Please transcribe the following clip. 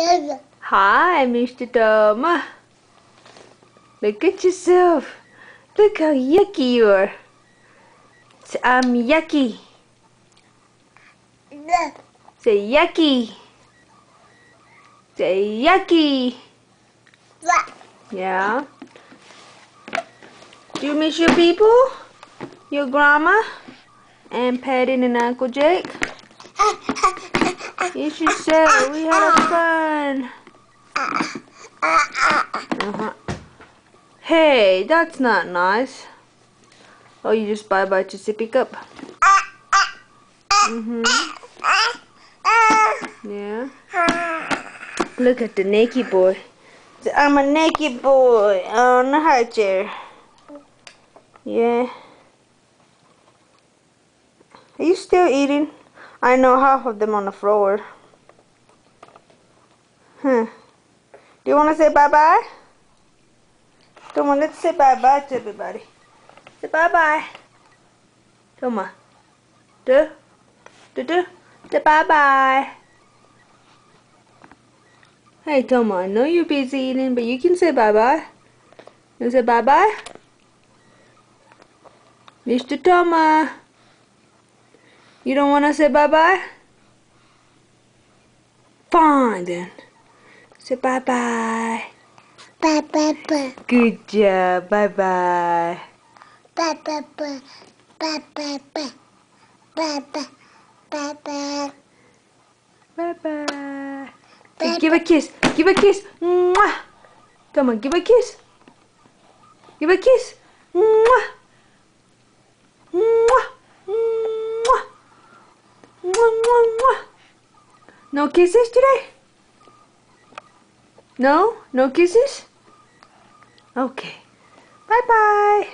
Hi, Mr. Tomah. Look at yourself. Look how yucky you are. I'm um, yucky. Say yucky. Say yucky. Yeah. Do you miss your people? Your grandma? And Patty and Uncle Jake? You said we had fun. Uh-huh. Hey, that's not nice. Oh, you just bye-bye to sippy cup. Mm-hmm. Yeah. Look at the naked boy. I'm a naked boy on the high chair. Yeah. Are you still eating? I know half of them on the floor. Huh. Do you want to say bye-bye? Come on, let's say bye-bye to everybody. Say bye-bye. Come on. Do. Do do. Say bye-bye. Hey, Tomah, I know you're busy eating, but you can say bye-bye. You say bye-bye? Mr. Tomah. You don't want to say bye-bye? Fine, then. Say bye-bye. Bye bye bye. Good job. Bye-bye. Bye bye bye. Bye bye bye. Bye bye. Bye bye. Bye-bye. Give a kiss. Give a kiss. Mwah. Come on, give a kiss. Give a kiss. Mwah. Mwah. Mwah. Mwah, mwah, mwah. No kisses today? No? No kisses? Okay. Bye-bye.